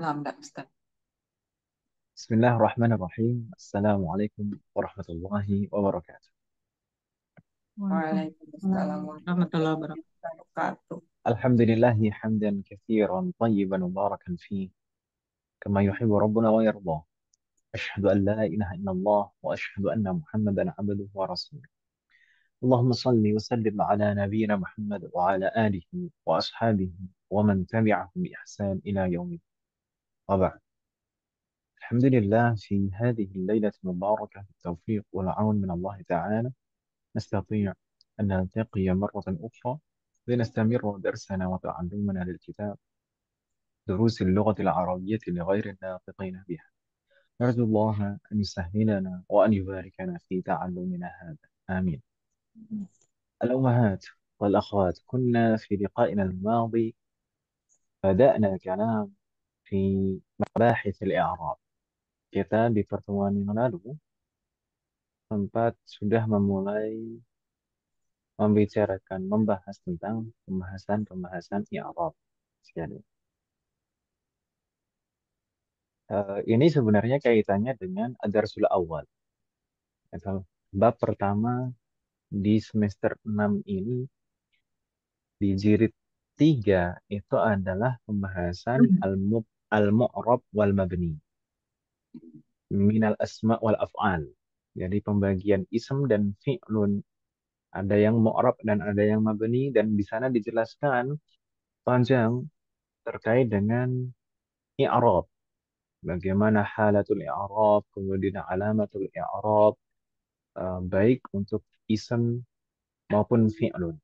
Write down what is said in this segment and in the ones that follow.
Lambat, Ustaz. بسم الله الرحمن الرحيم السلام عليكم ورحمة الله وبركاته Waalaikumsalam warahmatullahi wabarakatuh. warahmatullahi wabarakatuh. الحمد لله حمدا كثيرا طيبا مباركا فيه كما يحب ربنا ويرضى أشهد أن لا إله إلا الله وأشهد أن محمدا عبده ورسوله اللهم صل وسلم على نبينا محمد وعلى آله وأصحابه ومن تبعهم بإحسان إلى يوم الدين وبعد الحمد لله في هذه الليلة المباركة بالتوفيق والعون من الله تعالى. نستطيع أن نلتقي مرة أخرى لنستمر درسنا وتعلمنا للكتاب دروس اللغة العربية لغير الناطقين بها. نرجو الله أن يسهلنا وأن يباركنا في تعلمنا هذا. آمين. الأمهات والأخوات كنا في لقائنا الماضي بدأنا الكلام في مباحث الإعراب kita di pertemuan yang lalu sempat sudah memulai membicarakan, membahas tentang pembahasan-pembahasan i'rab sekali. Eh, ini sebenarnya kaitannya dengan adarsul awal. Atau bab pertama di semester 6 ini di jilid 3 itu adalah pembahasan al-mub al-mu'rab wal mabni minal asma wal af'al. Jadi pembagian ism dan fi'lun ada yang mu'rab dan ada yang mabni dan di sana dijelaskan panjang terkait dengan i'rab. Bagaimana halatul i'rab, kemudian alamatul i'rab eh, baik untuk ism maupun fi'lun.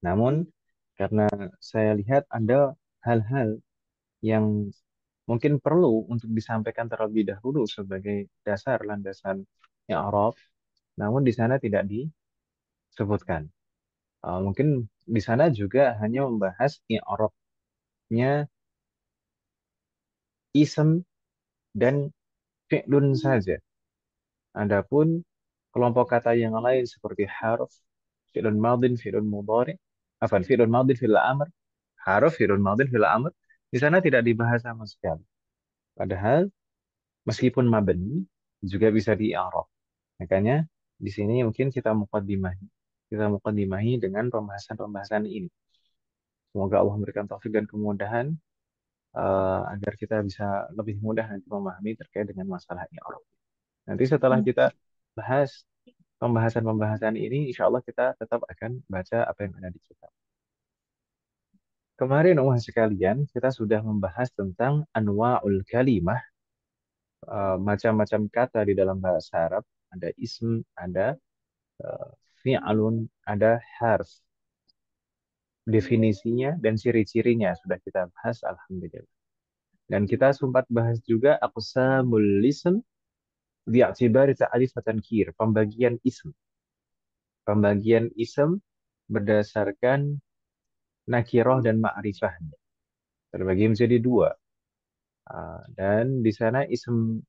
Namun karena saya lihat ada hal-hal yang mungkin perlu untuk disampaikan terlebih dahulu sebagai dasar landasan i'rab, namun di sana tidak disebutkan. Uh, mungkin di sana juga hanya membahas i'rabnya ism dan fi'lun saja. Adapun kelompok kata yang lain seperti harf, fi'lun madin, fi'lun mudhari, apa fi'lun madin, fi'l amr, harf, fi'lun madin, fi'l amr, di sana tidak dibahas sama sekali. Padahal meskipun mabni juga bisa di-i'rab. Makanya di sini mungkin kita muqaddimahi. Kita muqaddimahi dengan pembahasan-pembahasan ini. Semoga Allah memberikan taufik dan kemudahan uh, agar kita bisa lebih mudah nanti memahami terkait dengan masalah i'rab. Nanti setelah kita bahas pembahasan-pembahasan ini, insya Allah kita tetap akan baca apa yang ada di kitab. Kemarin umat sekalian, kita sudah membahas tentang anwa'ul kalimah, uh, macam-macam kata di dalam bahasa Arab. Ada ism, ada uh, fi'alun, ada harf. Definisinya dan ciri-cirinya sudah kita bahas, Alhamdulillah. Dan kita sempat bahas juga aqsamul ism bi'atibari ta'rif tankir, pembagian ism. Pembagian ism berdasarkan nakiroh dan ma'rifahnya. Terbagi menjadi dua. Ah, dan di sana ism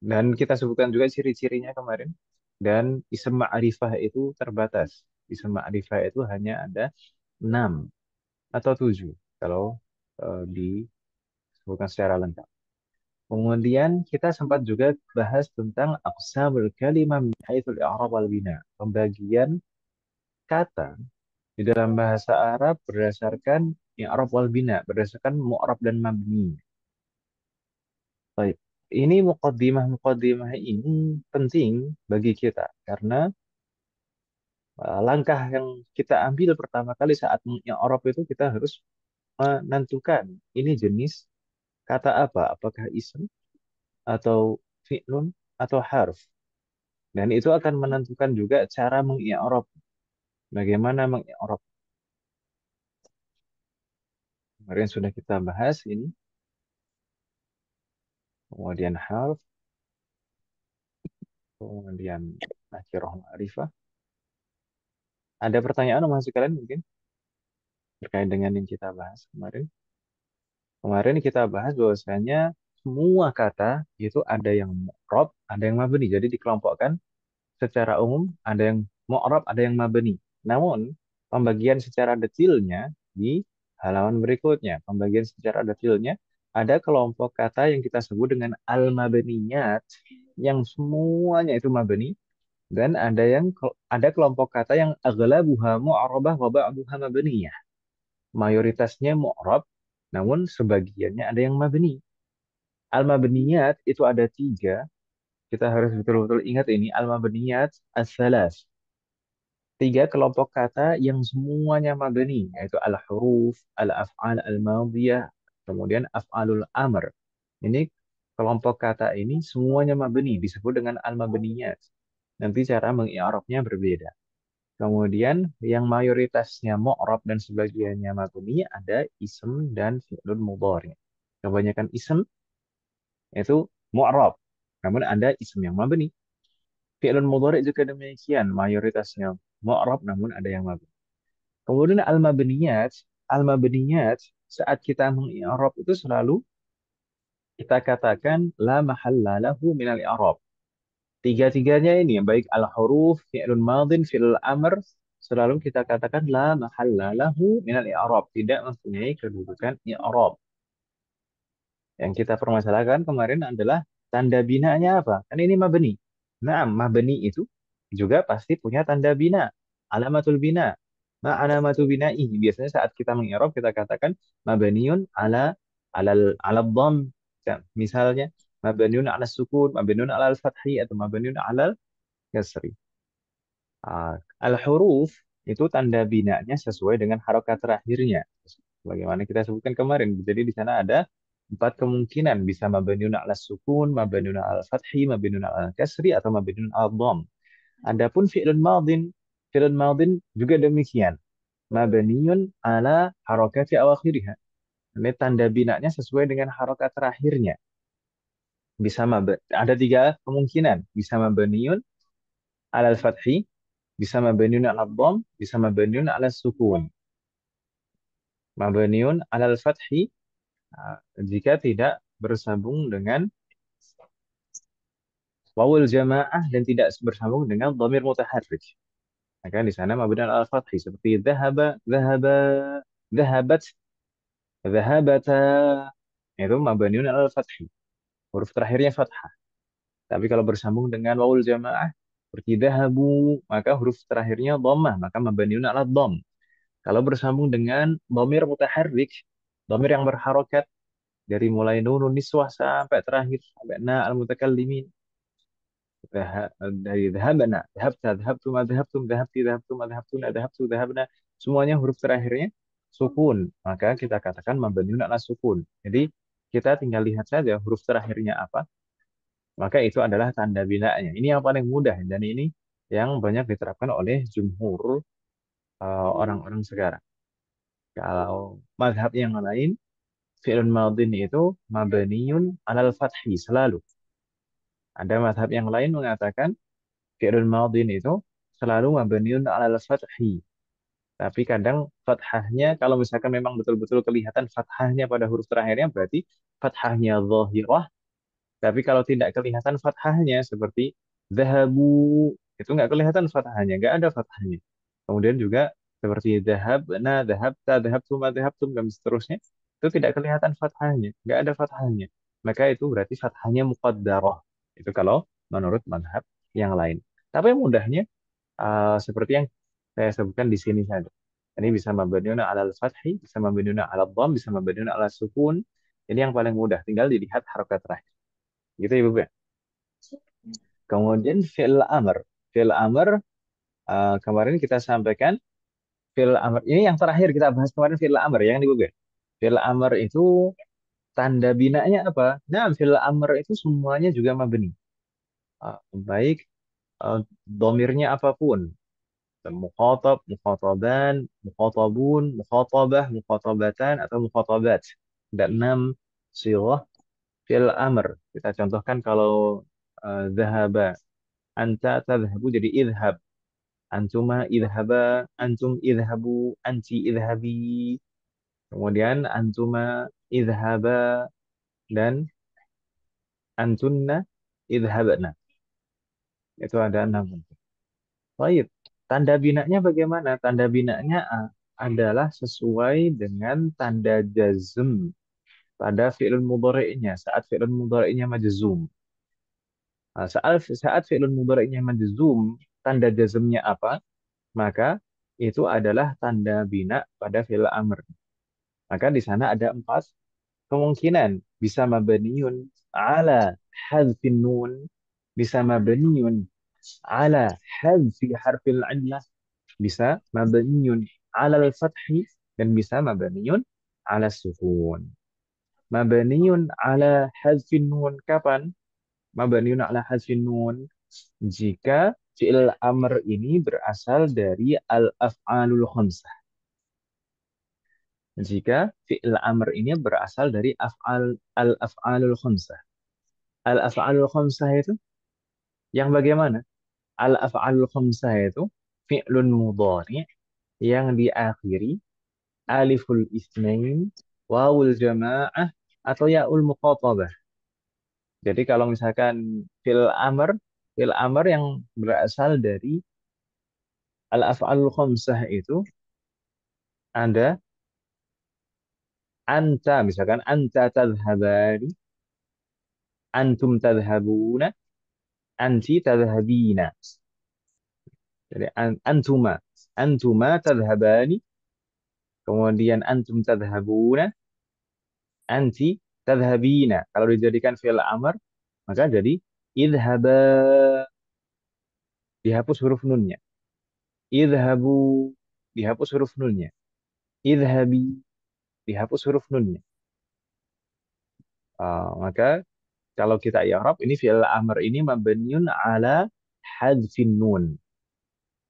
dan kita sebutkan juga ciri-cirinya kemarin. Dan ism ma'rifah itu terbatas. Ism ma'rifah itu hanya ada enam atau tujuh kalau uh, disebutkan secara lengkap. Kemudian kita sempat juga bahas tentang aqsamul kalimah min haitsul i'rab wal bina, pembagian kata di dalam bahasa Arab berdasarkan i'rab wal bina, berdasarkan mu'rab dan mabni. Baik, ini muqaddimah-muqaddimah ini penting bagi kita karena uh, langkah yang kita ambil pertama kali saat mengi'rab itu kita harus menentukan ini jenis kata apa? Apakah ism atau fi'lun atau harf? Dan itu akan menentukan juga cara mengi'rab. Bagaimana mengi'rab? Kemarin sudah kita bahas ini. Kemudian harf. Kemudian nakirah ma'rifah. Ada pertanyaan masih kalian mungkin? Terkait dengan yang kita bahas kemarin. Kemarin kita bahas bahwasanya semua kata itu ada yang mu'rab, ada yang mabni. Jadi dikelompokkan secara umum ada yang mu'rab, ada yang mabni. Namun pembagian secara detailnya di Halaman berikutnya, pembagian secara detailnya, ada kelompok kata yang kita sebut dengan al-mabniyat, yang semuanya itu mabni, dan ada yang ada kelompok kata yang aghlabuha mu'arabah wa ba'duha mabniyah. Mayoritasnya mu'rab, namun sebagiannya ada yang mabni. Al-mabniyat itu ada tiga. Kita harus betul-betul ingat ini. Al-mabniyat as-salas tiga kelompok kata yang semuanya mabni, yaitu al-huruf, al-af'al al-madiyah, kemudian af'alul amr. Ini kelompok kata ini semuanya mabni, disebut dengan al-mabniyat. Nanti cara mengi'rabnya berbeda. Kemudian yang mayoritasnya mu'rab dan sebagiannya mabni ada ism dan fi'lun mudhari. Kebanyakan ism itu mu'rab, namun ada ism yang mabni. Fi'lun mudhari juga demikian, mayoritasnya mu'rab namun ada yang mabni. Kemudian al-mabniyat, al-mabniyat saat kita mengi'rab itu selalu kita katakan la mahalla lahu min al-i'rab. Tiga-tiganya ini baik al-huruf, fi'lun madin, fi'lul amr selalu kita katakan la mahalla lahu min al-i'rab, tidak mempunyai kedudukan i'rab. Yang kita permasalahkan kemarin adalah tanda binanya apa? Kan ini mabni. Nah, mabni itu juga pasti punya tanda bina, alamatul bina. Nah, alamatul bina ini biasanya saat kita mengirob kita katakan mabniun ala alal ala dham. Ya, misalnya mabniun ala sukun, mabniun ala al-fathi atau mabniun ala kasri. Uh, al-huruf itu tanda binanya sesuai dengan harokat terakhirnya. Bagaimana kita sebutkan kemarin. Jadi di sana ada empat kemungkinan bisa mabniun ala sukun, mabniun ala fathi, mabniun ala kasri atau mabniun ala dham. Adapun fi'lun madin, fi'lun madin juga demikian. Mabniun ala harakati awakhiriha. Ini tanda binanya sesuai dengan harokat terakhirnya. Bisa mab ada tiga kemungkinan. Bisa mabniun ala fathi, bisa mabniun ala dham, bisa mabniun ala sukun. Mabniun ala fathi nah, jika tidak bersambung dengan wawul jamaah dan tidak bersambung dengan dhamir mutaharrik. Maka di sana mabni al-fathi seperti dhahaba, dhahaba, dhahabat, dhahabata itu mabniun al-fathi. Huruf terakhirnya fathah. Tapi kalau bersambung dengan wawul jamaah seperti dhahabu, maka huruf terakhirnya dhammah, maka mabniun al-dhamm. Kalau bersambung dengan dhamir mutaharrik, dhamir yang berharokat dari mulai nunun niswah sampai terakhir sampai na al-mutakallimin dari dhahabna, dhahabta, dhahabtum, dhahabtum, dhahabti, dhahabtum, dhahabtuna, dhahabtu, dhahabna. Semuanya huruf terakhirnya sukun. Maka kita katakan mabniun ala sukun. Jadi kita tinggal lihat saja huruf terakhirnya apa. Maka itu adalah tanda binanya. Ini yang paling mudah dan ini yang banyak diterapkan oleh jumhur uh, orang-orang uh, sekarang. Kalau madhab yang lain, fi'lun madin itu mabniun alal fathi selalu. Ada madhab yang lain mengatakan fi'lul madin itu selalu mabniun al fathi. Tapi kadang fathahnya kalau misalkan memang betul-betul kelihatan fathahnya pada huruf terakhirnya berarti fathahnya zahirah. Tapi kalau tidak kelihatan fathahnya seperti zahabu itu nggak kelihatan fathahnya, nggak ada fathahnya. Kemudian juga seperti zahab, nah zahabta, zahabtum, zahabtum dan seterusnya itu tidak kelihatan fathahnya, nggak ada fathahnya. Maka itu berarti fathahnya muqaddarah. Itu kalau menurut madhab yang lain. Tapi mudahnya uh, seperti yang saya sebutkan di sini saja. Ini bisa mabniuna ala al-fathi, bisa mabniuna ala dham, bisa mabniuna ala sukun. Ini yang paling mudah, tinggal dilihat harokat terakhir. Gitu ya, Bu. Kemudian fi'il amr. Fi'il amr uh, kemarin kita sampaikan fi'il amr. Ini yang terakhir kita bahas kemarin fi'il amr yang di Bu. Fi'il amr itu tanda binanya apa? Nah, fil amr itu semuanya juga mabni. Uh, baik uh, domirnya apa pun. Mukhatab, mukhataban, mukhatabun, mukhatabah, mukhatabatan, atau mukhatabat. Ada enam sirah fil amr. Kita contohkan kalau uh, zahaba. Anta tadhabu jadi idhab. Antuma idhaba, antum idhabu, anti idhabi. Kemudian antuma idhaba dan antunna idhabna. Itu ada enam bentuk. Baik. Tanda binanya bagaimana? Tanda binanya adalah sesuai dengan tanda jazm pada fi'lun mudhari'nya saat fi'lun mudhari'nya majzum. Nah, saat saat fi'lun mudhari'nya majzum, tanda jazmnya apa? Maka itu adalah tanda bina pada fi'il amr. Maka di sana ada empat kemungkinan. Bisa mabniun ala hadfin nun, bisa mabniun ala hadfi harfil illah, bisa mabniun ala al-fathi, dan bisa mabniun ala sukun. Mabniun ala hadfin nun kapan? Mabniun ala hadfin nun jika fi'il amr ini berasal dari al-af'alul khamsah. Jika fi'il amr ini berasal dari af'al al-af'alul khamsah. Al-af'alul khamsah itu yang bagaimana? Al-af'alul khamsah itu fi'lun mudhari yang diakhiri aliful isnain, wawul jama'ah, atau ya'ul muqatabah. Jadi kalau misalkan fil amr, fil amr yang berasal dari al-af'alul khamsah itu ada anta, misalkan anta tadhhabani, antum tadhhabuna, anti tadhhabina. Jadi an antuma, antuma tadhhabani, kemudian antum tadhhabuna, anti tadhhabina. Kalau dijadikan fi'il amr, maka jadi idhaba dihapus huruf nunnya. Idhabu dihapus huruf nunnya. Idhabi dihapus huruf nunnya. Uh, maka kalau kita i'rab ini fi'il amr ini mabniun ala hadfin nun.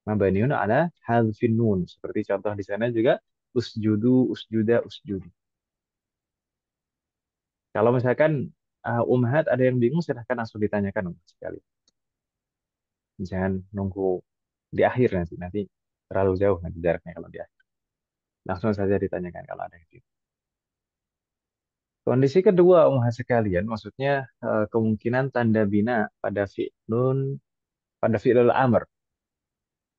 Mabniun ala hadfin nun. Seperti contoh di sana juga usjudu, usjuda, usjudi. Kalau misalkan uh, umhat ada yang bingung silahkan langsung ditanyakan sekali. Jangan nunggu di akhir nanti nanti terlalu jauh nanti jaraknya kalau di akhir. Langsung saja ditanyakan kalau ada yang. Kondisi kedua umhat sekalian maksudnya uh, kemungkinan tanda bina pada fi'lun pada fi'lul amr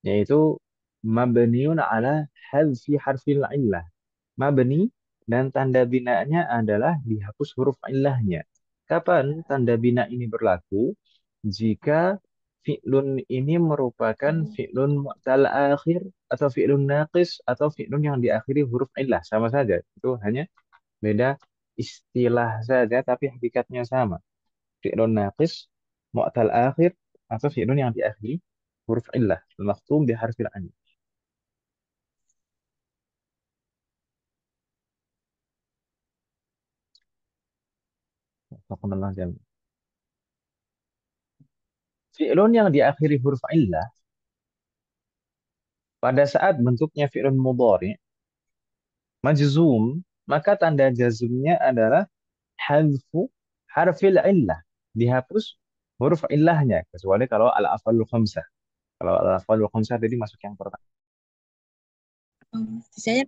yaitu mabniun ala hadfi harfil illah. Mabni dan tanda binanya adalah dihapus huruf illahnya. Kapan tanda bina ini berlaku? Jika fi'lun ini merupakan fi'lun mu'tal akhir atau fi'lun naqis atau fi'lun yang diakhiri huruf illah. Sama saja. Itu hanya beda istilah saja tapi hakikatnya sama. Fi'lun naqis, mu'tal akhir atau fi'lun yang diakhiri huruf illah. Al-maktum bi harfil ain. Jami. Fi'lun yang diakhiri huruf illah pada saat bentuknya fi'lun mudhari majzum maka tanda jazmnya adalah hadfu harfil illah dihapus huruf illahnya kecuali kalau al afalul khamsah. Kalau al afalul khamsah tadi masuk yang pertama. Saya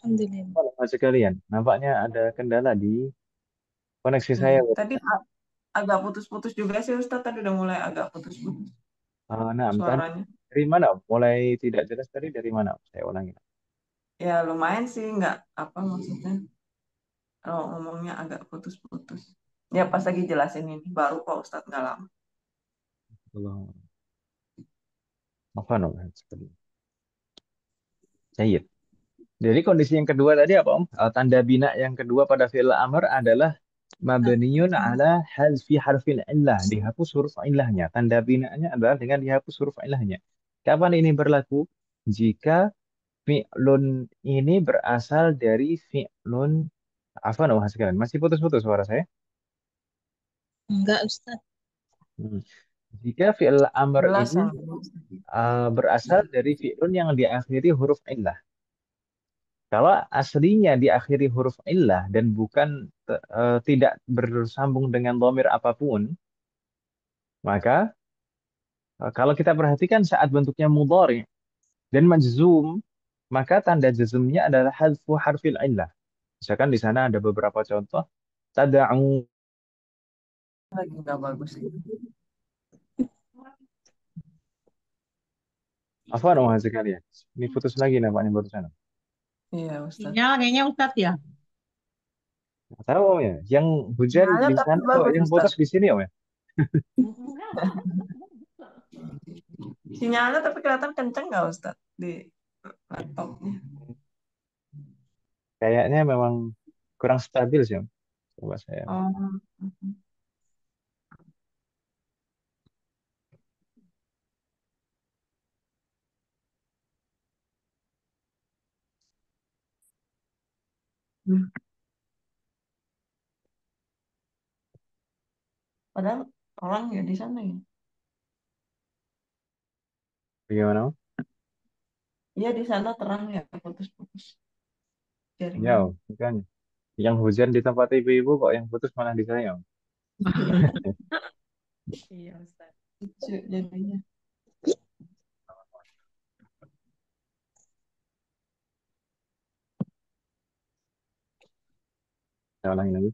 Alhamdulillah. Kalau sekalian, nampaknya ada kendala di koneksi Hmm, saya. Tadi agak putus-putus juga sih Ustadz tadi udah mulai agak putus-putus Ah, nah, suaranya. dari mana? Mulai tidak jelas tadi dari mana? Saya ulangi. Ya lumayan sih nggak apa maksudnya kalau ngomongnya agak putus-putus. Ya pas lagi jelasin ini baru kok Ustadz nggak lama. Allah. Apa namanya? Jahit. Jadi kondisi yang kedua tadi apa Om? Eh, Tanda bina yang kedua pada fi'il amr adalah mabniun ala hazfi harfil illah. Dihapus huruf illahnya. Tanda binanya adalah dengan dihapus huruf illahnya. Kapan ini berlaku? Jika fi'lun ini berasal dari fi'lun apa nama sekalian? Masih putus-putus suara saya? Enggak, Ustaz. Hmm. Jika fi'il amr ini yang uh, berasal dari fi'lun yang diakhiri huruf illah. Kalau aslinya diakhiri huruf illah dan bukan uh, tidak bersambung dengan domir apa pun, maka uh, kalau kita perhatikan saat bentuknya mudhari dan majzum, maka tanda jazmnya adalah hadfu harfil illah. Misalkan di sana ada beberapa contoh. Tada'u lagi nggak bagus. Apa nama sekalian? Ini putus lagi nampaknya barusan. Iya, Ustaz. Sinyal kayaknya Ustadz ya. Nggak tahu Om ya. Yang hujan Sinyalnya di tapi sana kok bagus, yang Ustaz. putus di sini Om ya? Sinyalnya tapi kelihatan kenceng nggak Ustaz di laptopnya? Kayaknya memang kurang stabil sih Om. Coba saya. Oh. Padahal orang ya di sana ya. Bagaimana? Iya di sana terang ya putus-putus Ya jaringan. Om, kan. Yang hujan di tempat ibu-ibu kok yang putus malah di saya. Iya Ustadz. Lucu jadinya. Saya ulangi lagi.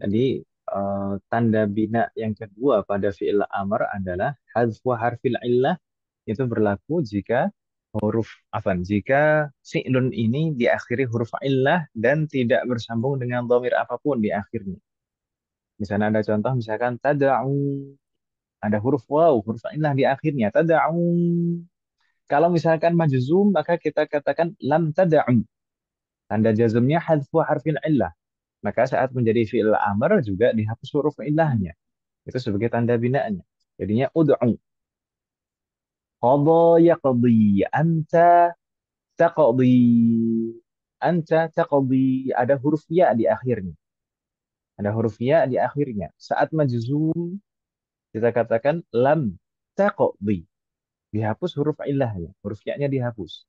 Jadi eh, tanda bina yang kedua pada fi'il amr adalah hadfu harfil illah itu berlaku jika huruf afan jika fi'lun ini diakhiri huruf illah dan tidak bersambung dengan dhamir apa pun di akhirnya. Di sana ada contoh misalkan tada'u ada huruf waw, huruf illah di akhirnya tada'u. Kalau misalkan majzum maka kita katakan lam tada'u. Tanda jazmnya hadfu harfil illah. Maka saat menjadi fi'il amr juga dihapus huruf ilahnya. Itu sebagai tanda binaannya. Jadinya ud'u. Qadha yaqdi. Anta taqdi. Anta taqdi. Ada huruf ya di akhirnya. Ada huruf ya di akhirnya. Saat majzum kita katakan lam taqdi. Dihapus huruf ilahnya. Huruf ya-nya dihapus.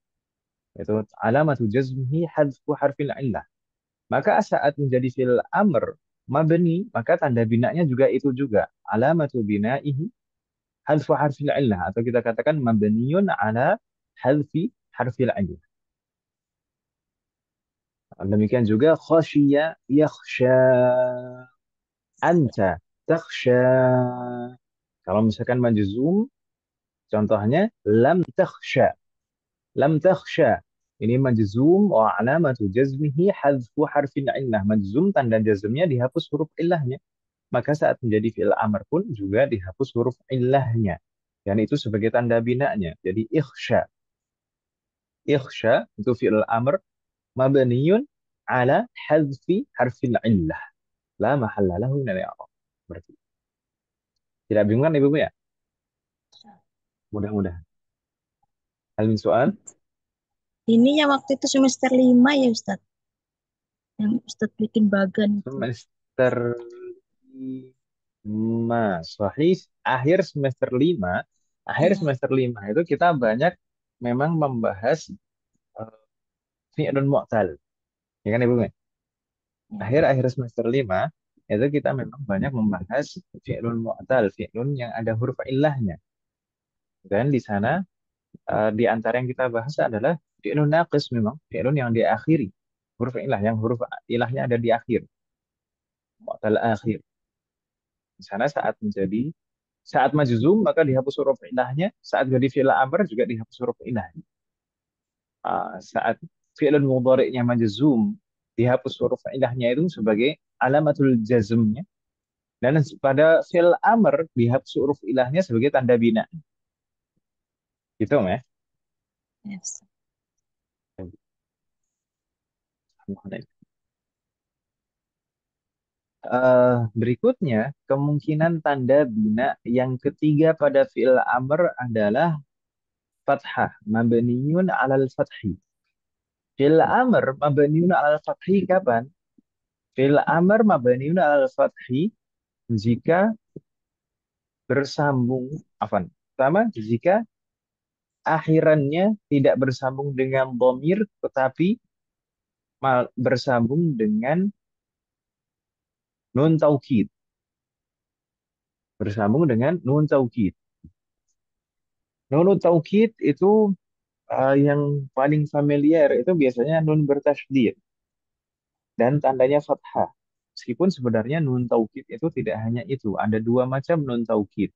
Itu alamatu jazmihi hadfu harfil illah. Maka saat menjadi fil amr mabni, maka tanda binanya juga itu juga. Alamatu binaihi hadfu harfil illah. Atau kita katakan mabniyun ala hadfi harfil illah. Demikian juga khasyiya yakhsha. Anta takhsha. Kalau misalkan majzum, contohnya lam takhsha. Lam takhsha. Ini majzum wa alamatu jazmihi hadfu harfin illah. Majzum tanda jazmnya dihapus huruf illahnya. Maka saat menjadi fi'il amr pun juga dihapus huruf illahnya. Dan itu sebagai tanda binanya. Jadi ikhsha. Ikhsha itu fi'il amr mabniyun ala hadfi harfin illah. La mahalla lahu min al-i'rab. Berarti. Tidak bingung kan Ibu ya? Mudah-mudahan. Hal min soal? Ini yang waktu itu semester 5 ya Ustadz. Yang Ustadz bikin bagan itu. Semester 5. Sahih. Akhir semester 5. Akhir Iya. semester 5 itu kita banyak memang membahas uh, fi'lun mu'tal. Ya kan Ibu? Iya. Akhir-akhir semester 5 itu kita memang banyak membahas fi'lun mu'tal, fi'lun yang ada huruf illahnya. Dan di sana uh, di antara yang kita bahas adalah fi'lun naqis memang, fi'lun yang diakhiri. Huruf ilah yang huruf ilahnya ada di akhir. Mu'tal akhir. Di sana saat menjadi saat majzum maka dihapus huruf ilahnya, saat jadi fi'il amr juga dihapus huruf ilahnya. Uh, saat fi'lun mudhari'nya majzum dihapus huruf ilahnya itu sebagai alamatul jazmnya. Dan pada fi'il amr dihapus huruf ilahnya sebagai tanda bina. Gitu ya. Yes. Uh, berikutnya, kemungkinan tanda bina yang ketiga pada fi'il amr adalah fathah, mabniyun alal fathi. Fi'il amr mabniyun alal fathi kapan? Fi'il amr mabniyun alal fathi jika bersambung, afan. Pertama, jika akhirannya tidak bersambung dengan domir, tetapi bersambung dengan nun taukid. Bersambung dengan nun taukid. Nun taukid itu uh, yang paling familiar itu biasanya nun bertasydid dan tandanya fathah. Meskipun sebenarnya nun taukid itu tidak hanya itu, ada dua macam nun taukid.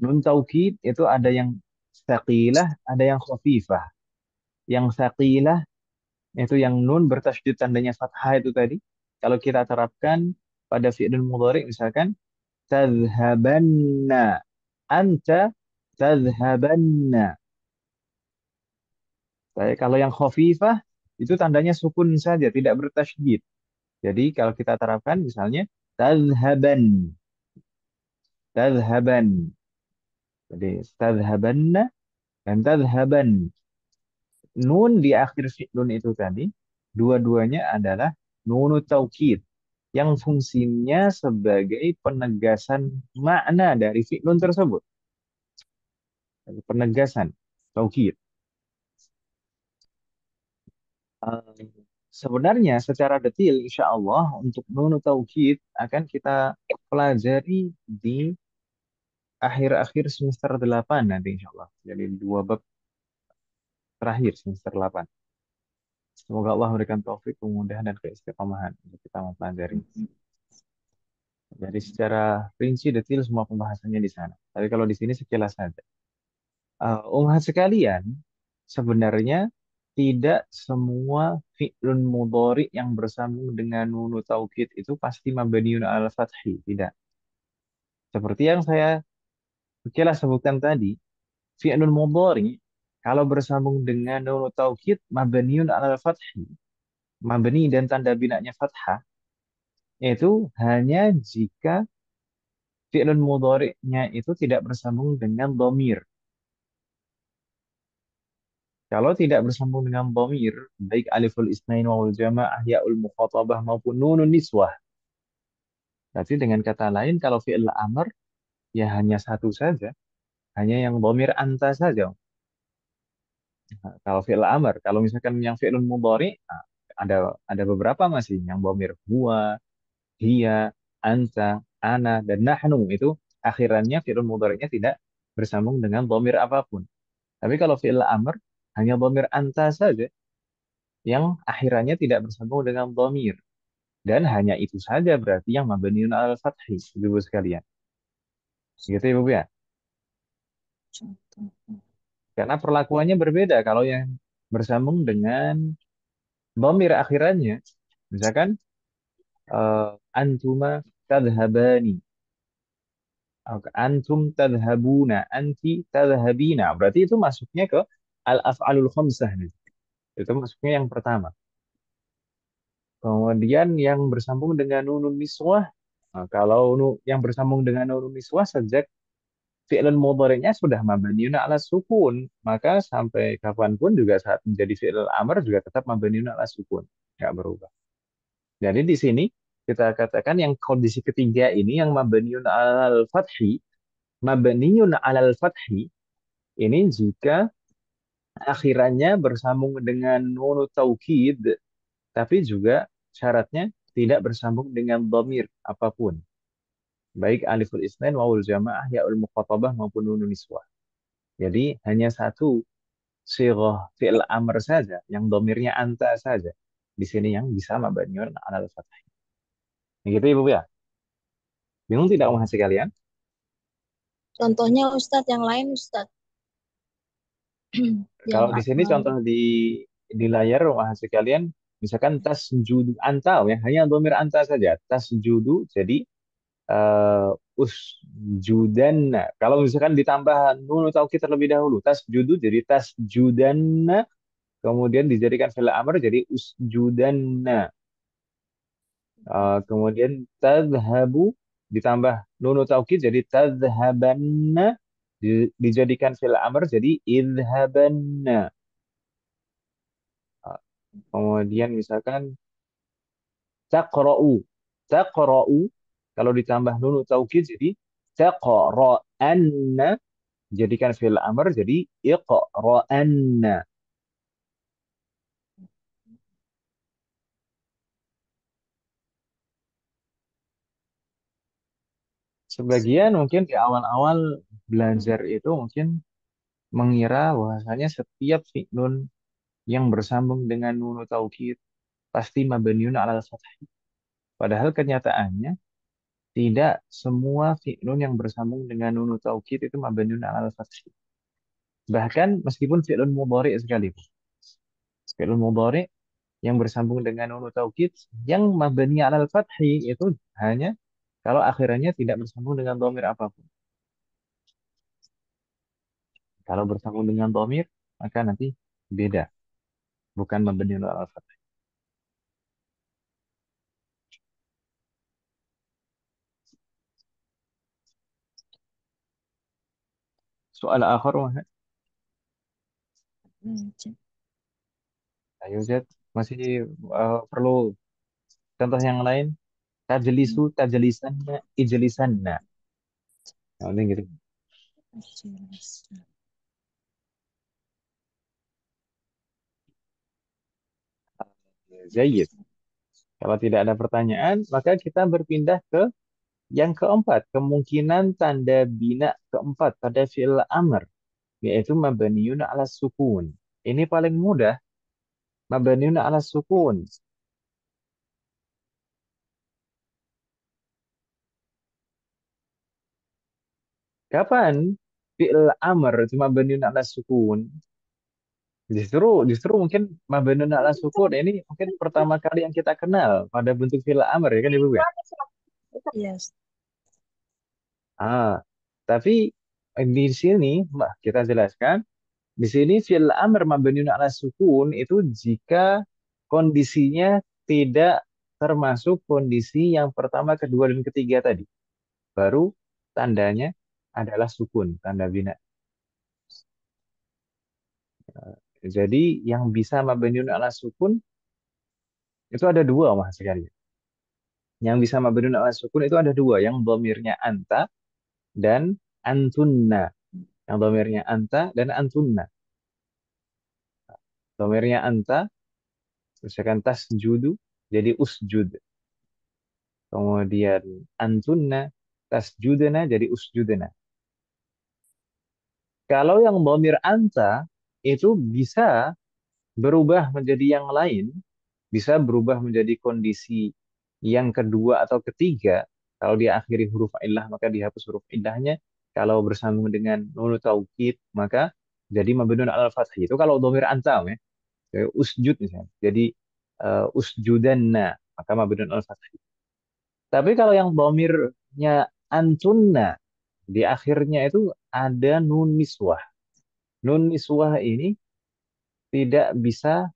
Nun taukid itu ada yang saqilah, ada yang khafifah. Yang saqilah itu yang nun bertasydid tandanya fathah itu tadi. Kalau kita terapkan pada fi'il mudhari misalkan tadhhabanna anta tadhhabanna. Kalau yang khafifah itu tandanya sukun saja, tidak bertasydid. Jadi kalau kita terapkan misalnya tadhhaban. Tadhhaban. Jadi tadhhabanna dan tadhhaban. Nun di akhir fi'lun itu tadi, dua-duanya adalah nunu taukid yang fungsinya sebagai penegasan makna dari fi'lun tersebut. Penegasan, taukid. Eh, sebenarnya secara detail insya Allah untuk nunu taukid akan kita pelajari di akhir-akhir semester 8 nanti insya Allah. Jadi dua bab terakhir semester 8. Semoga Allah memberikan taufik, kemudahan, dan keistiqomahan untuk kita mempelajari. Jadi secara rinci detail semua pembahasannya di sana. Tapi kalau di sini sekilas saja. Uh, sekalian, sebenarnya tidak semua fi'lun mudhari yang bersambung dengan nunu taukid itu pasti mabniun al fathi, tidak. Seperti yang saya sekilas sebutkan tadi, fi'lun mudhari kalau bersambung dengan nunu taukid mabniun al fathi, mabni dan tanda binanya fathah itu hanya jika fi'lun mudhari'nya itu tidak bersambung dengan domir. Kalau tidak bersambung dengan domir, baik aliful isnain wawul jama'ah, ya'ul mukhatabah maupun nunun niswah. Berarti dengan kata lain, kalau fi'il amr, ya hanya satu saja. Hanya yang domir anta saja. Nah, kalau fi'il amr, kalau misalkan yang fi'il mudhari, nah, ada ada beberapa masih yang domir huwa, hiya, anta, ana, dan nahnu itu akhirannya fi'il mudhari'nya tidak bersambung dengan domir apa pun. Tapi kalau fi'il amr hanya domir anta saja yang akhirannya tidak bersambung dengan domir. Dan hanya itu saja berarti yang mabniun al-fathi, ibu sekalian. Gitu ya, Ibu ya? Karena perlakuannya berbeda kalau yang bersambung dengan domir akhirannya. Misalkan uh, antuma tadhabani. Antum tadhabuna, anti tadhabina. Berarti itu masuknya ke al-af'alul khamsah. Itu masuknya yang pertama. Kemudian yang bersambung dengan nunun niswah, nah, kalau yang bersambung dengan nunun niswah sejak fi'lun mudhari'nya sudah mabniun ala sukun, maka sampai kapan pun juga saat menjadi fi'il amr juga tetap mabniun ala sukun, nggak berubah. Jadi di sini kita katakan yang kondisi ketiga ini yang mabniun al fathi, mabniun al fathi ini jika akhirannya bersambung dengan nunu taukid, tapi juga syaratnya tidak bersambung dengan domir apa pun. Baik aliful isnain, wawul jamaah, ya'ul mukhatabah maupun nunu niswah. Jadi hanya satu sirah fi'il amr saja, yang domirnya anta saja. Di sini yang bisa mabanyun alal fathah. Gitu Ibu ya? Bingung tidak mahasiswa kalian? Contohnya Ustadz, yang lain Ustadz. Kalau di sini contoh di di layar mahasiswa kalian, misalkan tas judu anta ya, hanya domir anta saja. Tas judu jadi uh, usjudan. Kalau misalkan ditambah nun taukid terlebih dahulu, tas judu jadi tas judan, kemudian dijadikan fi'il amr jadi usjudanna. Uh, kemudian tadhabu ditambah nun taukid jadi tadhabanna dijadikan fil amr jadi idhabanna. Kemudian misalkan taqra'u. Taqra'u kalau ditambah nunu taukid jadi taqra'anna jadikan fil amr jadi iqra'anna. Sebagian mungkin di awal-awal belajar itu mungkin mengira bahwasanya setiap fi'lun yang bersambung dengan nunu taukid pasti mabniun ala fathah. Padahal kenyataannya tidak semua fi'lun yang bersambung dengan nunu taukid itu mabniun ala fathah. Bahkan meskipun fi'lun mudhari sekalipun. Fi'lun mudhari yang bersambung dengan nun taukid yang mabni alal fathi itu hanya kalau akhirannya tidak bersambung dengan dhamir apa pun. Kalau bersambung dengan dhamir, maka nanti beda. Bukan mabni alal fathi. Soal akhir Wahid. Aja. Ayo Zed, masih uh, perlu contoh yang lain? Tajlisu, tajlisanna, ijlisanna. Yang penting gitu. Zaid. Kalau tidak ada pertanyaan, maka kita berpindah ke yang keempat. Kemungkinan tanda bina keempat pada fi'il amr. Yaitu mabaniun ala sukun. Ini paling mudah. Mabaniun ala sukun. Kapan fi'il amr itu mabaniun ala sukun? Justru, justru mungkin mabaniun ala sukun ini mungkin pertama kali yang kita kenal pada bentuk fi'il amr ya kan Ibu ya? Yes. Ah, tapi di sini Mbak kita jelaskan di sini fi'il amr mabniun ala sukun itu jika kondisinya tidak termasuk kondisi yang pertama, kedua dan ketiga tadi. Baru tandanya adalah sukun, tanda bina. Jadi yang bisa mabniun ala sukun itu ada dua mas sekali. Yang bisa mabniun ala sukun itu ada dua, yang domirnya anta dan antunna. Yang domirnya anta dan antunna. Domirnya anta, misalkan tasjudu, jadi usjud. Kemudian antunna, tasjudna, jadi usjudna. Kalau yang domir anta, itu bisa berubah menjadi yang lain, bisa berubah menjadi kondisi yang kedua atau ketiga. Kalau dia akhiri huruf illah, maka dihapus huruf illahnya. Kalau bersambung dengan nun taukid, maka jadi mabnun al fathah. Itu kalau domir anta ya. Kayak usjud misalnya. Jadi uh, usjudanna, maka mabnun al fathah. Tapi kalau yang domirnya antunna, di akhirnya itu ada nun niswah. Nun niswah ini tidak bisa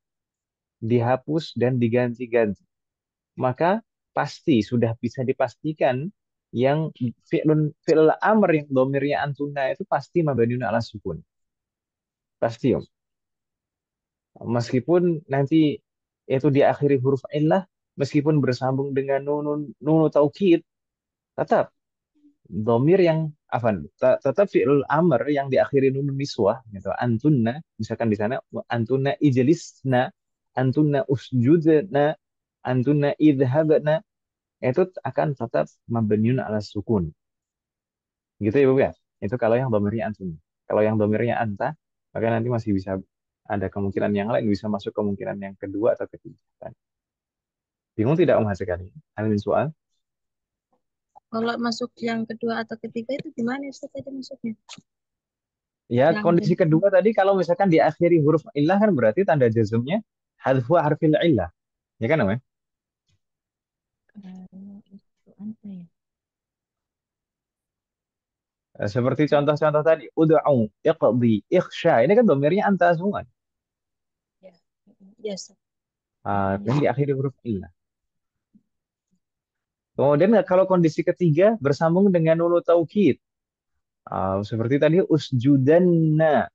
dihapus dan diganti-ganti. Maka pasti sudah bisa dipastikan yang fi'lun fi'l amr yang domirnya antuna itu pasti mabniun ala sukun. Pasti om. Meskipun nanti itu diakhiri huruf illah, meskipun bersambung dengan nun nun taukid, tetap domir yang apa tetap fi'il amr yang diakhiri nun niswah gitu antunna misalkan di sana antunna ijlisna antunna usjudna antunna idhabna. Itu akan tetap mabniun ala sukun. Gitu ya Bu ya? Itu kalau yang domirnya antun kalau yang domirnya anta maka nanti masih bisa ada kemungkinan yang lain. Bisa masuk kemungkinan yang kedua atau ketiga. Bingung tidak Om sekali Amin soal? Kalau masuk yang kedua atau ketiga itu gimana Ustaz tadi masuknya? Ya, Yang kondisi kedua. tadi kalau misalkan diakhiri huruf illah kan berarti tanda jazmnya hadfu harfil illah. Ya kan, namanya? Kalau itu anta ya. Seperti contoh-contoh tadi, ud'u, iqdi, ikhsha. Ini kan domirnya anta semua. Ya, yes. Ah, yang diakhiri huruf illah. Kemudian kalau kondisi ketiga bersambung dengan nunu taukid. Uh, seperti tadi usjudanna.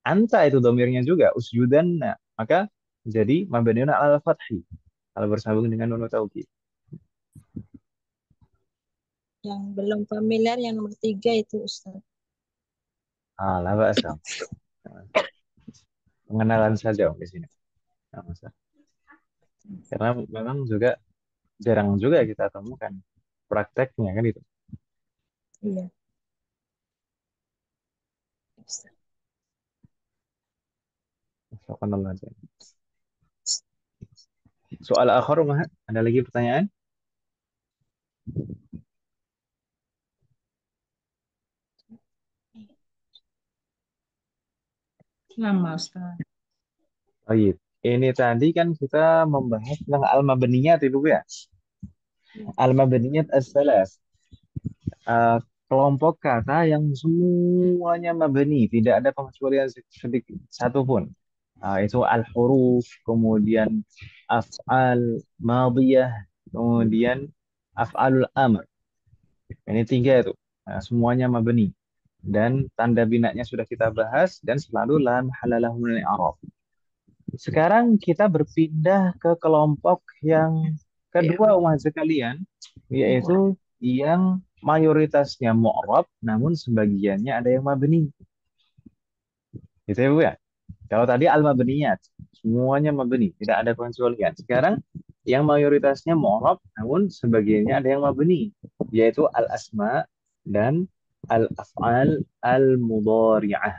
Anta itu domirnya juga usjudanna. Maka jadi mabniun al fathi kalau bersambung dengan nunu taukid. Yang belum familiar yang nomor tiga itu Ustaz. Ah, lah bahasa. Pengenalan saja di sini. Nah, Karena memang juga jarang juga kita temukan prakteknya kan itu. Iya. Soal akhir, ada lagi pertanyaan? Lama, Ustaz. Baik. Ini tadi kan kita membahas tentang al-mabniyat itu ya. Al-mabniyat as-salas. Uh, kelompok kata yang semuanya mabni, tidak ada pengecualian sedikit satu pun. Uh, itu al-huruf, kemudian af'al madiyah, kemudian af'alul amr. Ini tiga itu. Nah, semuanya mabni. Dan tanda binanya sudah kita bahas dan selalu lam halalahu min arab. Sekarang kita berpindah ke kelompok yang kedua umat sekalian, yaitu yang mayoritasnya mu'rab, namun sebagiannya ada yang mabni. Gitu ya Bu ya? Kalau tadi al-mabniyat, semuanya mabni, tidak ada pengecualian. Sekarang yang mayoritasnya mu'rab, namun sebagiannya ada yang mabni, yaitu al-asma dan al-af'al al-mudhari'ah.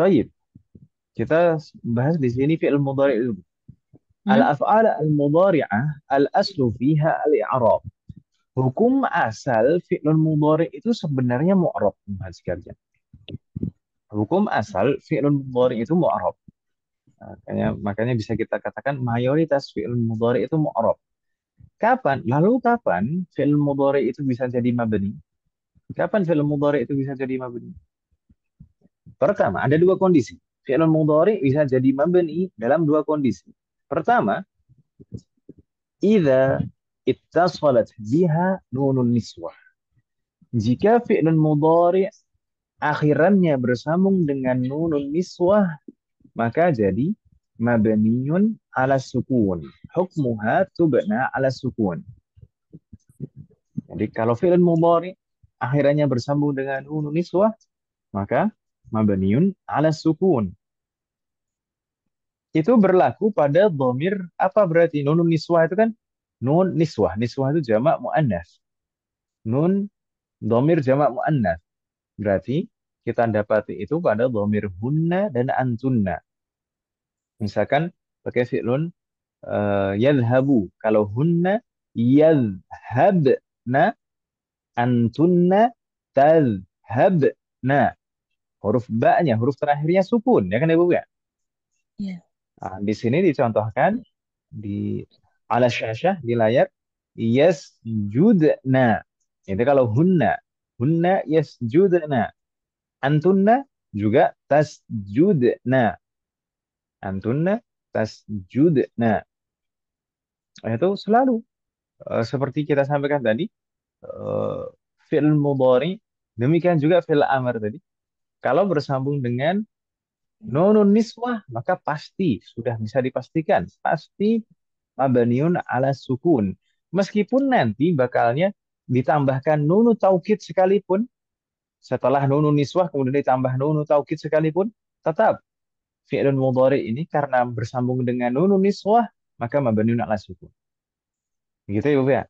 Baik. Kita bahas di sini fi'il mudhari' dulu. Hmm? Al-af'al al-mudhari'ah al-aslu fiha al-i'rab. Hukum asal fi'il mudhari' itu sebenarnya mu'rab, sekalian. Hukum asal fi'il mudhari' itu mu'rab. Makanya, makanya bisa kita katakan mayoritas fi'il mudhari' itu mu'rab. Kapan? Lalu kapan fi'il mudhari' itu bisa jadi mabni? Kapan fi'il mudhari' itu bisa jadi mabni? Pertama, ada dua kondisi fi'il mudhari bisa jadi mabni dalam dua kondisi. Pertama, idza ittasalat biha nunun niswah. Jika fi'il mudhari akhirannya bersambung dengan nunun niswah, maka jadi mabniun ala sukun. Hukmuha tubna ala sukun. Jadi kalau fi'il mudhari akhirannya bersambung dengan nunun niswah, maka mabniun ala sukun. Itu berlaku pada domir apa berarti? Nun niswah itu kan nun niswah. Niswah itu jamak mu'annas. Nun domir jamak mu'annas. Berarti kita dapati itu pada domir hunna dan antunna. Misalkan pakai fi'lun uh, yadhabu. Kalau hunna yadhabna antunna tadhabna huruf ba-nya, huruf terakhirnya sukun, ya kan Ibu ya? Iya. Nah, di sini dicontohkan di ala syasyah di layar yasjudna. Itu kalau hunna, hunna yasjudna. Antunna juga tasjudna. Antunna tasjudna. Itu selalu uh, seperti kita sampaikan tadi uh, fi'il mudhari demikian juga fi'il amr tadi kalau bersambung dengan nunun niswah, maka pasti sudah bisa dipastikan. Pasti mabaniun ala sukun. Meskipun nanti bakalnya ditambahkan nunu taukid sekalipun, setelah nunun niswah kemudian ditambah nunu taukid sekalipun, tetap fi'lun mudhari ini karena bersambung dengan nunun niswah, maka mabaniun ala sukun. Begitu ya, Bu ya?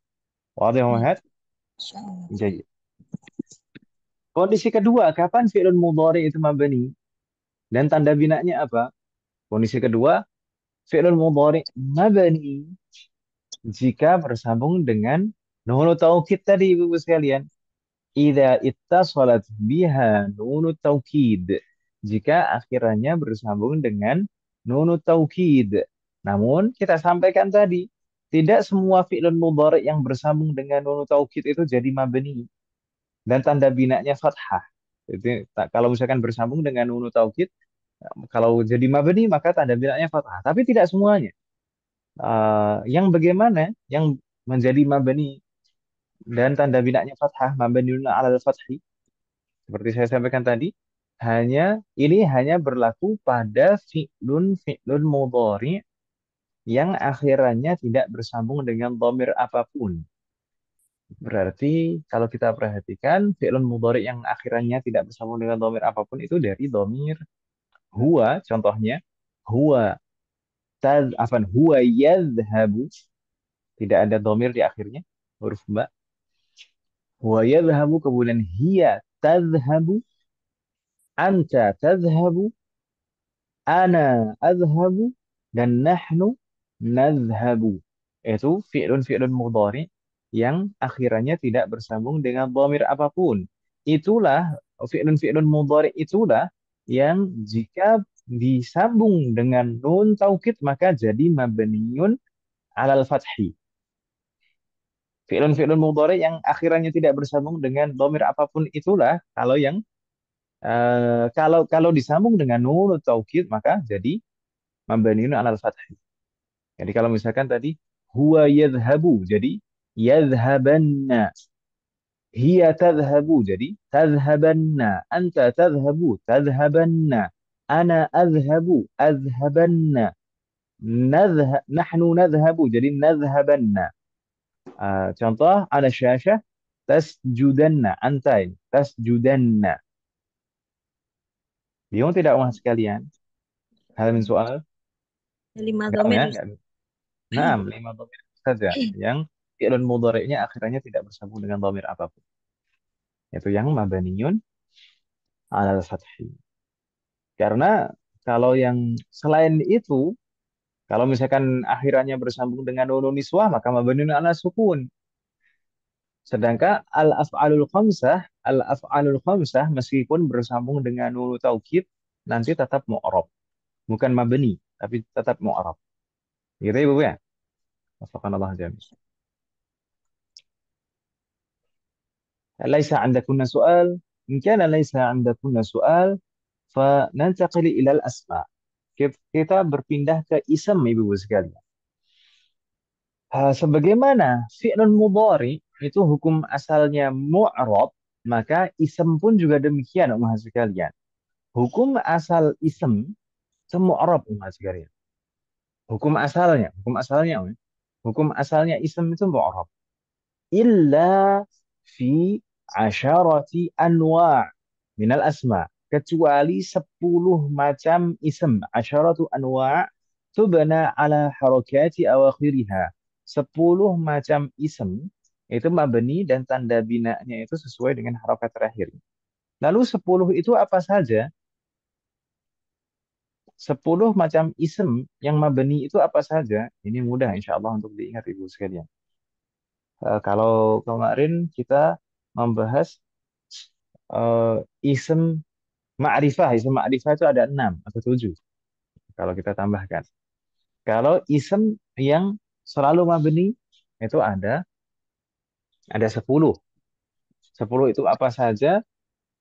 Wadih Muhammad? Jadi, Kondisi kedua, kapan fi'lun mudhari itu mabni? Dan tanda binanya apa? Kondisi kedua, fi'lun mudhari mabni jika bersambung dengan nunu taukid tadi Ibu sekalian. Idza ittasalat biha nunu taukid. Jika akhirannya bersambung dengan nunu taukid. Namun kita sampaikan tadi, tidak semua fi'lun mudhari yang bersambung dengan nunu taukid itu jadi mabni dan tanda binanya fathah. Jadi kalau misalkan bersambung dengan nunu taukid, kalau jadi mabni maka tanda binanya fathah. Tapi tidak semuanya. Uh, yang bagaimana yang menjadi mabni dan tanda binanya fathah, mabniun alal fathi. Seperti saya sampaikan tadi, hanya ini hanya berlaku pada fi'lun fi'lun mudhari yang akhirannya tidak bersambung dengan domir apa pun. Berarti kalau kita perhatikan fi'lun mudhari yang akhirannya tidak bersambung dengan domir apa pun itu dari domir huwa contohnya huwa taz afan huwa yadhhabu. Tidak ada domir di akhirnya huruf ba. Huwa yadhhabu kemudian hiya tadhhabu. Anta tadhhabu. Ana adhhabu. Dan nahnu nadhhabu itu fi'lun fi'lun mudhari yang akhirannya tidak bersambung dengan dhamir apa pun. Itulah fi'lun fi'lun mudhari itulah yang jika disambung dengan nun taukid maka jadi mabniun alal fathi. Fi'lun-fi'lun mudhari yang akhirannya tidak bersambung dengan domir apa pun itulah kalau yang eh, kalau kalau disambung dengan nun taukid maka jadi mabniun alal fathi. Jadi kalau misalkan tadi huwa yadhhabu jadi yadhhabanna hiya tadhhabu jadi tadhhabanna anta tadhhabu tadhhabanna ana adhhabu adhhabanna nadhha nahnu nadhhabu jadi nadhhabanna Ah, contoh ada syashah tasjudanna anta ini tasjudanna bingung tidak umat sekalian hal min soal Lima domir ya nah lima domir saja yang fi'lun mudhari'nya akhirnya tidak bersambung dengan domir apa pun yaitu yang mabaniun alal fathi karena kalau yang selain itu kalau misalkan akhirannya bersambung dengan nunun niswah maka mabaniun ala sukun Sedangkan al-af'alul khamsah, al-af'alul khamsah meskipun bersambung dengan nunu taukid nanti tetap mu'rab. Bukan mabni, tapi tetap mu'rab. Gitu ya, Bu ya? Wafakan Allah jami. ليس عندكن سؤال إن كان ليس عندكن سؤال فننتقل إلى الأسماء kita berpindah ke ism ibu-ibu sekalian Ha, sebagaimana fi'lun mudhari itu hukum asalnya mu'rab, maka ism pun juga demikian umat sekalian. Hukum asal ism itu mu'rab umat sekalian. Hukum asalnya, hukum asalnya, hukum asalnya ism itu mu'rab. Illa fi asyarati anwa' minal asma. Kecuali 10 macam ism. Asyaratu anwa' tubna ala harakati awakhiriha. 10 macam ism itu mabni dan tanda binanya itu sesuai dengan harokat terakhir. Lalu 10 itu apa saja? 10 macam ism yang mabni itu apa saja? Ini mudah insya Allah untuk diingat Ibu sekalian. Uh, kalau kemarin kita membahas uh, ism ma'rifah. Ism ma'rifah itu ada 6 atau 7. Kalau kita tambahkan. Kalau ism yang selalu mabni itu ada ada 10. 10 itu apa saja?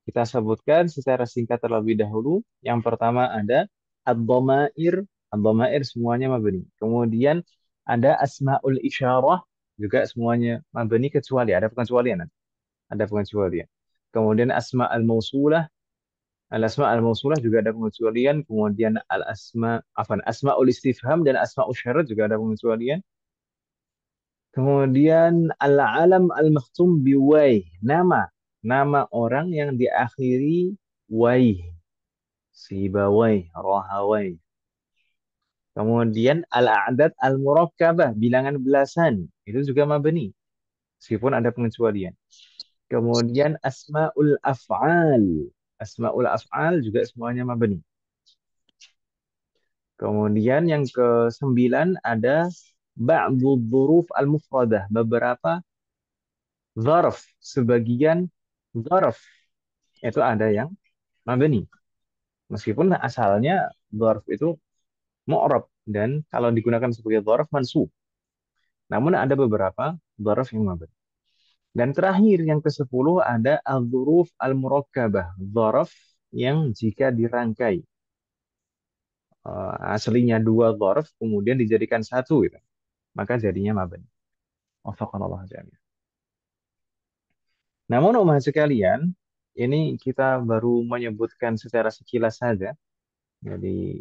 Kita sebutkan secara singkat terlebih dahulu. Yang pertama ada ad-dhamair. Ad-dhamair semuanya mabni. Kemudian ada asmaul isyarah juga semuanya mabni kecuali ada pengecualian. Ada pengecualian. Kemudian asma al-mausulah Al-asma al-mausulah juga ada pengecualian, kemudian al-asma afan asmaul istifham dan asmaul syarat juga ada pengecualian. Kemudian al-alam al-makhtum biwai, nama nama orang yang diakhiri wai. Sibawai, rohawai. Kemudian al-a'dad al-murakkabah, bilangan belasan. Itu juga mabni. Meskipun ada pengecualian. Kemudian asmaul af'al. Asmaul af'al juga semuanya mabni. Kemudian yang ke sembilan ada ba'du dzuruf al-mufradah, beberapa zarf, sebagian zarf itu ada yang mabni. Meskipun asalnya zarf itu mu'rab dan kalau digunakan sebagai zarf mansub. Namun ada beberapa zarf yang mabni. Dan terakhir yang ke-10 ada al-dzuruf al-murakkabah, zarf yang jika dirangkai. Uh, aslinya dua zarf kemudian dijadikan satu gitu maka jadinya mabni. Wafaqanallah jami'an. Namun umat sekalian, ini kita baru menyebutkan secara sekilas saja. Jadi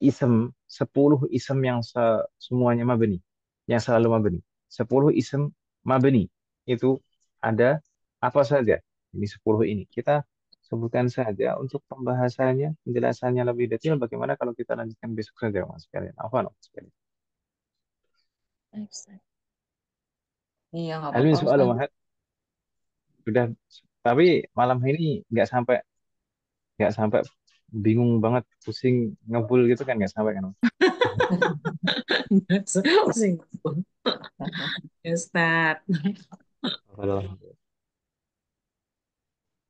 isem 10 isem yang se semuanya mabni, yang selalu mabni. 10 isem mabni itu ada apa saja? Ini 10 ini. Kita sebutkan saja untuk pembahasannya, penjelasannya lebih detail bagaimana kalau kita lanjutkan besok saja Mas sekalian. Apa sekalian? Iya, nggak apa-apa. Mahat. Sudah, tapi malam ini nggak sampai nggak sampai bingung banget, pusing ngebul gitu kan nggak sampai kan? Pusing.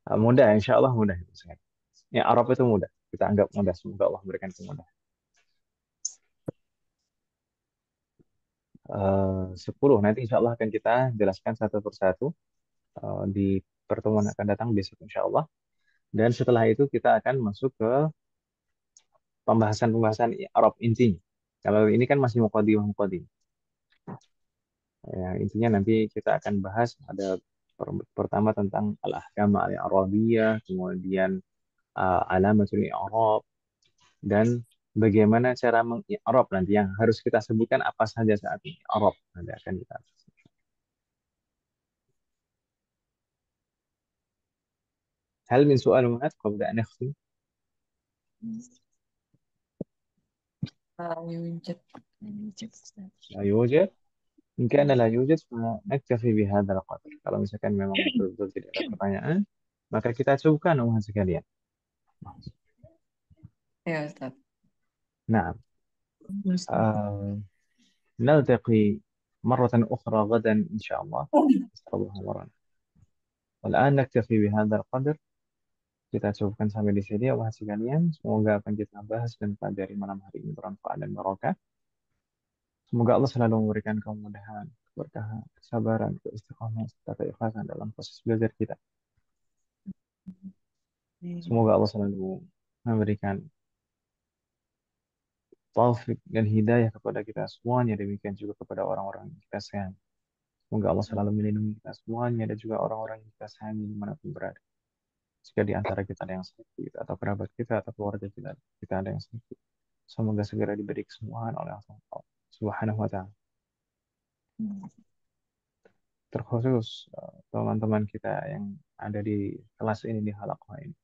Ah, Mudah, insya Allah mudah. Ya, Arab itu mudah. kita anggap mudah. Semoga Allah memberikan kemudahan. Eh, 10 nanti insya Allah akan kita jelaskan satu persatu eh, di pertemuan akan datang besok insya Allah. Dan setelah itu kita akan masuk ke pembahasan-pembahasan Arab intinya. Kalau ini kan masih mukadimah mukadimah. Ya, intinya nanti kita akan bahas ada per- pertama tentang al-ahkam al-arabiyah, kemudian uh, alamatul i'rab dan bagaimana cara mengi'rab nanti yang harus kita sebutkan apa saja saat ini i'rab nanti akan kita هل من سؤال هناك قبل أن؟ لا يوجد. لا يوجد. إن كان لا يوجد فنكتفي بهذا القدر kalau misalkan memang betul-betul tidak ada pertanyaan maka kita cukupkan umat sekalian ya Ustaz نعم. آه نلتقي مرة أخرى غدا إن شاء الله. نسأل الله والآن نكتفي بهذا القدر. Kita cukupkan sampai di sini ya sekalian semoga apa yang kita bahas dan pelajari malam hari ini bermanfaat dan barokah semoga Allah selalu memberikan kemudahan keberkahan kesabaran keistiqomahan serta keikhlasan dalam proses belajar kita. Semoga Allah selalu memberikan taufik dan hidayah kepada kita semuanya demikian juga kepada orang-orang yang kita sayangi semoga Allah selalu melindungi kita semuanya dan juga orang-orang yang kita sayangi di mana pun berada jika di antara kita ada yang sakit atau kerabat kita atau keluarga kita kita ada yang sakit semoga segera diberi kesembuhan oleh Allah Subhanahu wa taala. Terkhusus eh, teman-teman kita yang ada di kelas ini di halaqah ini.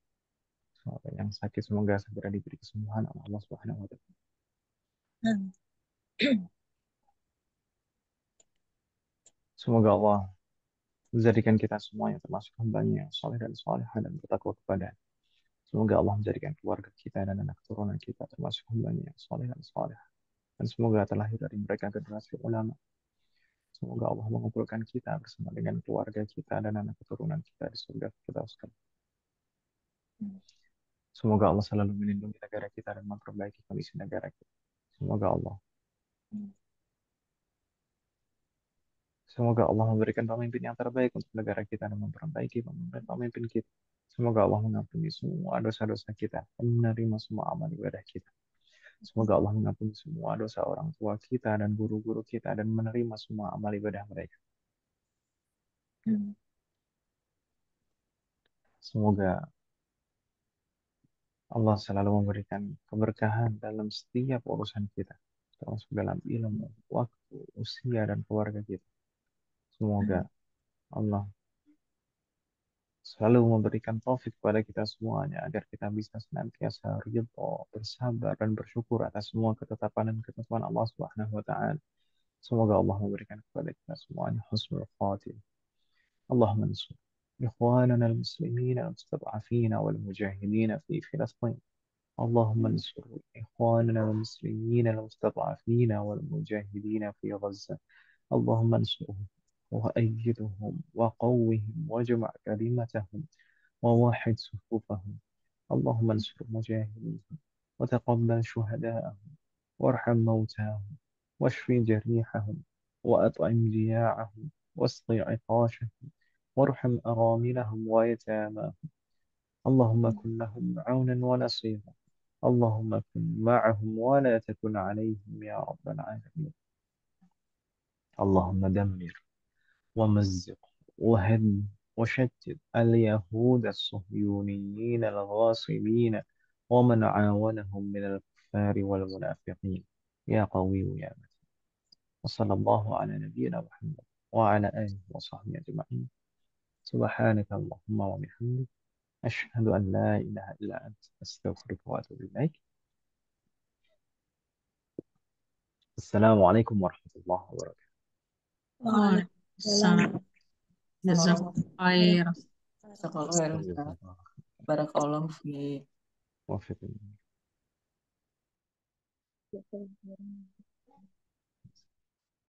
Semoga yang sakit semoga segera diberi kesembuhan oleh Allah Subhanahu wa taala. Semoga Allah menjadikan kita semuanya termasuk hambanya yang soleh dan solehah dan bertakwa kepada Semoga Allah menjadikan keluarga kita dan anak keturunan kita termasuk hambanya yang soleh dan soleh. Dan semoga terlahir dari mereka generasi ulama. Semoga Allah mengumpulkan kita bersama dengan keluarga kita dan anak keturunan kita di surga kita sekalian. Semoga Allah selalu melindungi negara kita dan memperbaiki kondisi negara kita. Semoga Allah Semoga Allah memberikan pemimpin yang terbaik untuk negara kita dan memperbaiki pemimpin pemimpin kita. Semoga Allah mengampuni semua dosa-dosa kita dan menerima semua amal ibadah kita. Semoga Allah mengampuni semua dosa orang tua kita dan guru-guru kita dan menerima semua amal ibadah mereka. Semoga Allah selalu memberikan keberkahan dalam setiap urusan kita, termasuk dalam ilmu, waktu, usia, dan keluarga kita. Semoga Allah selalu memberikan taufik kepada kita semuanya agar kita bisa senantiasa ridho, bersabar dan bersyukur atas semua ketetapan dan ketentuan Allah Subhanahu wa taala. Semoga Allah memberikan kepada kita semuanya husnul khatimah. اللهم انصر إخواننا المسلمين المستضعفين والمجاهدين في فلسطين اللهم انصر إخواننا المسلمين المستضعفين والمجاهدين في غزة اللهم انصرهم وأيدهم وقوهم واجمع كلمتهم ووحد صفوفهم. اللهم انصر مجاهديهم وتقبل شهداءهم وارحم موتاهم واشف جريحهم وأطعم جياعهم واسقي عطاشهم وارحم أراملهم ويتاماهم. اللهم كن لهم عونا ونصيرا. اللهم كن معهم ولا تكن عليهم يا رب العالمين. اللهم دمر ومزق وهد وشتت اليهود الصهيونيين الغاصبين ومن عاونهم من الكفار والمنافقين. يا قوي يا متين. وصلى الله على نبينا محمد وعلى آله وصحبه أجمعين. سبحانك اللهم وبحمدك أشهد أن لا إله إلا أنت أستغفرك وأتوب إليك. السلام عليكم ورحمة الله وبركاته. Sangat. Jazakallah. Jazakallah. Barakallah fi. Wafiqin.